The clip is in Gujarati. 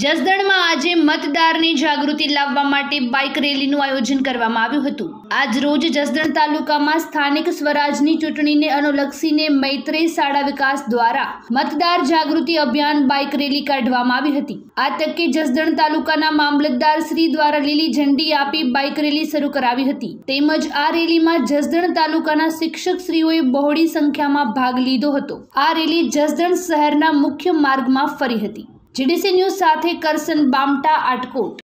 જસદણમાં આજે મતદારની જાગૃતિ લાવવા માટે બાઇક રેલીનું આયોજન કરવામાં આવ્યું હતું. આજ રોજ જસદણ તાલુકામાં સ્થાનિક સ્વરાજની ચૂંટણીને અનુલક્ષીને મૈત્રી શાળા વિકાસ દ્વારા મતદાર જાગૃતિ અભિયાન બાઇક રેલી કાઢવામાં આવી હતી. આ તકે જસદણ તાલુકાના મામલતદાર શ્રી દ્વારા લીલી ઝંડી આપી બાઇક રેલી શરૂ કરાવી હતી. તેમજ આ રેલીમાં જસદણ તાલુકાના શિક્ષક શ્રીઓએ બહોળી સંખ્યામાં ભાગ લીધો હતો. આ રેલી જસદણ શહેરના મુખ્ય માર્ગમાં ફરી હતી. જીડીસી ન્યૂઝ સાથે કરસન બામટા આટકોટ